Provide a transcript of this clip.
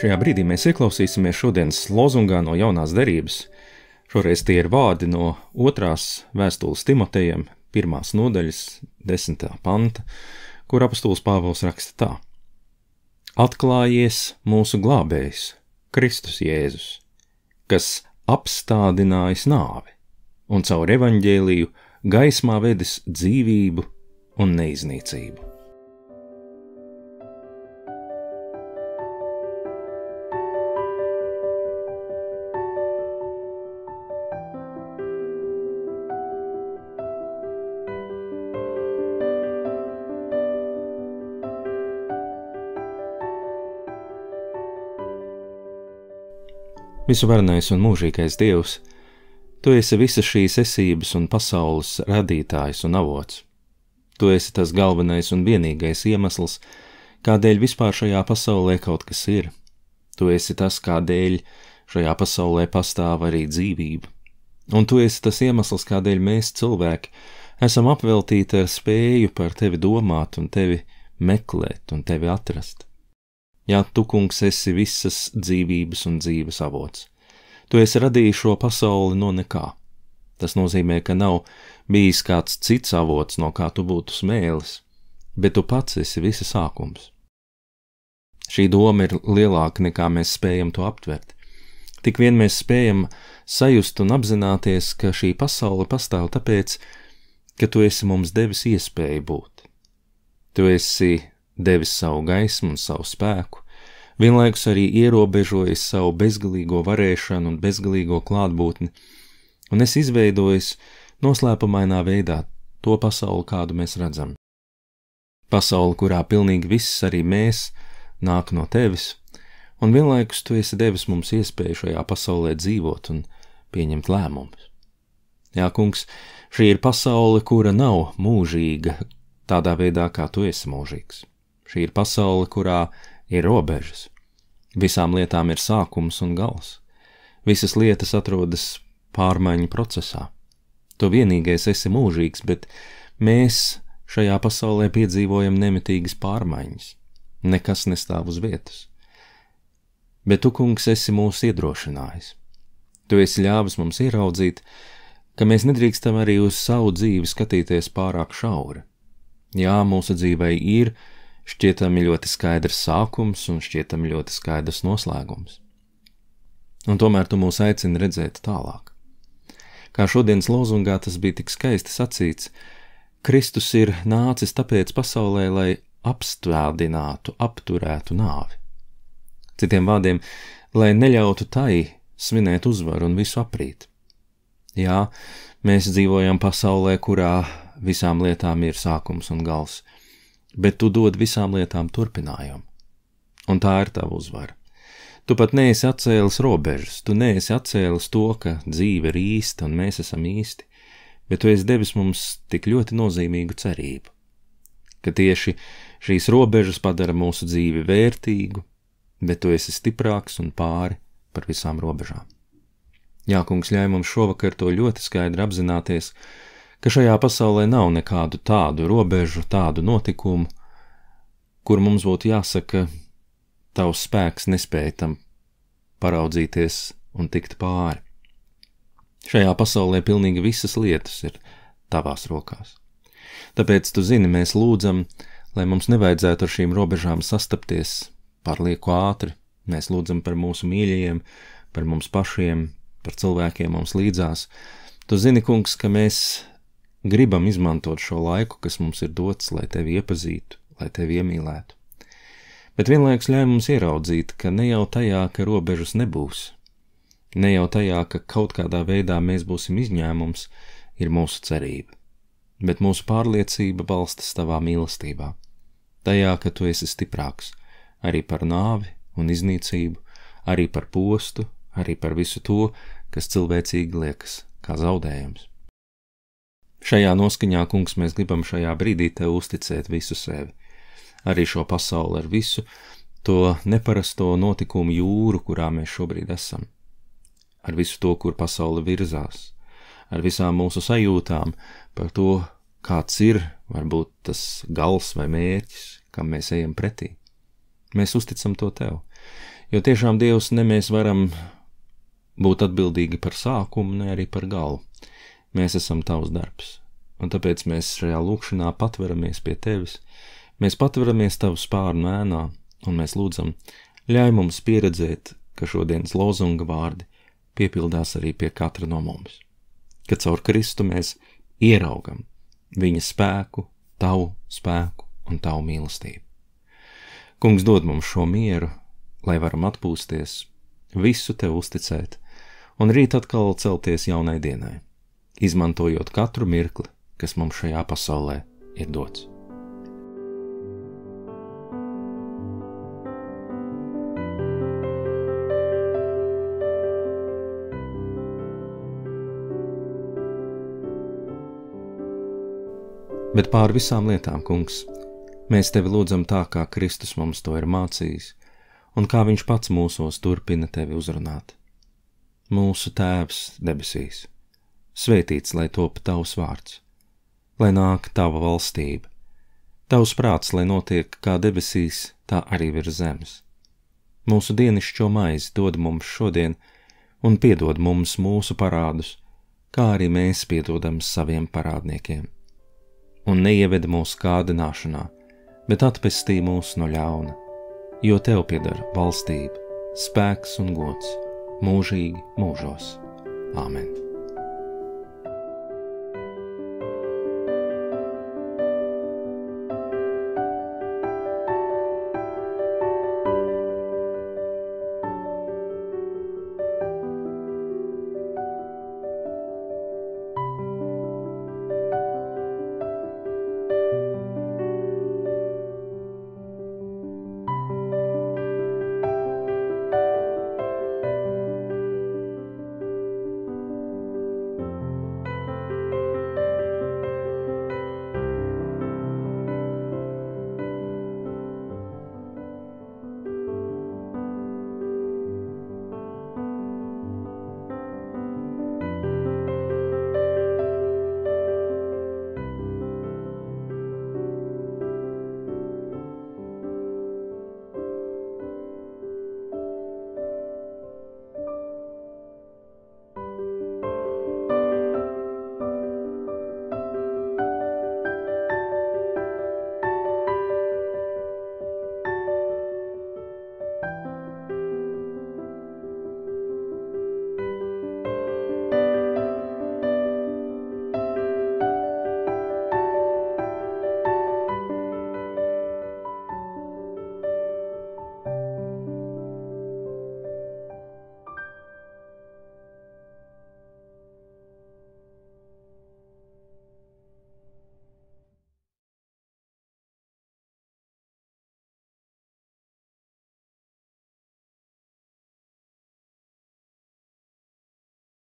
Šajā brīdī mēs ieklausīsimies šodienas lozungā no jaunās derības. Šoreiz tie ir vārdi no otrās vēstules Timotejam, pirmās nodaļas, desmitā panta, kur apustulis Pāvils raksta tā: Atklājies mūsu glābējs, Kristus Jēzus, kas apstādinājis nāvi un caur evaņģēliju gaismā vedis dzīvību un neiznīcību. Visuvarenais un mūžīgais Dievs, Tu esi visas šīs esības un pasaules radītājs un avots. Tu esi tas galvenais un vienīgais iemesls, kādēļ vispār šajā pasaulē kaut kas ir. Tu esi tas, kādēļ šajā pasaulē pastāv arī dzīvība. Un tu esi tas iemesls, kādēļ mēs, cilvēki, esam apveltīti ar spēju par tevi domāt un tevi meklēt un tevi atrast. Jā, tu, kungs, esi visas dzīvības un dzīves avots. Tu esi radījis šo pasauli no nekā. Tas nozīmē, ka nav bijis kāds cits avots, no kā tu būtu smēlis, bet tu pats esi visa sākums. Šī doma ir lielāka nekā mēs spējam to aptvert. Tik vien mēs spējam sajust un apzināties, ka šī pasaule pastāv tāpēc, ka tu esi mums devis iespēju būt. Tu esi devis savu gaismu un savu spēku, vienlaikus arī ierobežojis savu bezgalīgo varēšanu un bezgalīgo klātbūtni, un es izveidojis noslēpumainā veidā to pasauli, kādu mēs redzam. Pasauli, kurā pilnīgi viss, arī mēs, nāk no tevis, un vienlaikus tu esi devis mums iespēju šajā pasaulē dzīvot un pieņemt lēmumus. Jā, kungs, šī ir pasaule, kura nav mūžīga tādā veidā, kā tu esi mūžīgs. Šī ir pasaule, kurā ir robežas. Visām lietām ir sākums un gals. Visas lietas atrodas pārmaiņu procesā. Tu vienīgais esi mūžīgs, bet mēs šajā pasaulē piedzīvojam nemitīgas pārmaiņas. Nekas nestāv uz vietas. Bet tu, kungs, esi mūs iedrošinājis. Tu esi ļāvis mums ieraudzīt, ka mēs nedrīkstam arī uz savu dzīvi skatīties pārāk šauri. Jā, mūsu dzīvei ir šķietami ļoti skaidrs sākums un šķietami ļoti skaidrs noslēgums. Un tomēr tu mūs aicini redzēt tālāk. Kā šodienas lozungā tas bija tik skaisti sacīts, Kristus ir nācis tāpēc pasaulē, lai apstādinātu, apturētu nāvi. Citiem vārdiem, lai neļautu tai svinēt uzvaru un visu aprīt. Jā, mēs dzīvojam pasaulē, kurā visām lietām ir sākums un gals, bet tu dod visām lietām turpinājumu. Un tā ir tava uzvara. Tu pat neesi atcēlis robežas, tu neesi atcēlis to, ka dzīve ir īsta un mēs esam īsti, bet tu esi devis mums tik ļoti nozīmīgu cerību, ka tieši šīs robežas padara mūsu dzīvi vērtīgu, bet tu esi stiprāks un pāri par visām robežām. Jā, kungs, ļauj mums šovakar to ļoti skaidri apzināties, ka šajā pasaulē nav nekādu tādu robežu, tādu notikumu, kur mums būtu jāsaka, tavs spēks nespēja tam paraudzīties un tikt pāri. Šajā pasaulē pilnīgi visas lietas ir tavās rokās. Tāpēc, tu zini, mēs lūdzam, lai mums nevajadzētu ar šīm robežām sastapties pārlieku ātri. Mēs lūdzam par mūsu mīļajiem, par mums pašiem, par cilvēkiem mums līdzās. Tu zini, kungs, ka mēs gribam izmantot šo laiku, kas mums ir dots, lai tevi iepazītu, lai tevi iemīlētu. Bet vienlaikus ļauj mums ieraudzīt, ka ne jau tajā, ka robežas nebūs, ne jau tajā, ka kaut kādā veidā mēs būsim izņēmums, ir mūsu cerība, bet mūsu pārliecība balstas tavā mīlestībā, tajā, ka tu esi stiprāks arī par nāvi un iznīcību, arī par postu, arī par visu to, kas cilvēcīgi liekas kā zaudējums. Šajā noskaņā, kungs, mēs gribam šajā brīdī tev uzticēt visu sevi, arī šo pasauli ar visu to neparasto notikumu jūru, kurā mēs šobrīd esam, ar visu to, kur pasaule virzās, ar visām mūsu sajūtām par to, kāds ir varbūt tas gals vai mērķis, kam mēs ejam pretī. Mēs uzticam to tev, Jo tiešām Dievs ne mēs varam būt atbildīgi par sākumu, ne arī par galu. Mēs esam tavs darbs, un tāpēc mēs šajā lūkšanā patveramies pie tevis, mēs patveramies tavu spārnu ēnā, un mēs lūdzam, ļauj mums pieredzēt, ka šodienas lozunga vārdi piepildās arī pie katra no mums, ka caur Kristu mēs ieraugam viņa spēku, tavu spēku un tavu mīlestību. Kungs dod mums šo mieru, lai varam atpūsties, visu tev uzticēt un rīt atkal celties jaunai dienai, izmantojot katru mirkli, kas mums šajā pasaulē ir dots. Bet pār visām lietām, kungs, mēs tevi lūdzam tā, kā Kristus mums to ir mācījis, un kā viņš pats mūsos turpina tevi uzrunāt. Mūsu Tēvs debesīs, svētīts lai top tavs vārds, lai nāk tava valstība, tavs prāts, lai notiek kā debesīs, tā arī virs zemes. Mūsu dienascho maizi dod mums šodien, un piedod mums mūsu parādus, kā arī mēs piedodam saviem parādniekiem un neieved mūsu kārdināšanā, bet atpestī mūs no ļauna, jo tev pieder valstība, spēks un gods mūžīgi mūžos. Āmen!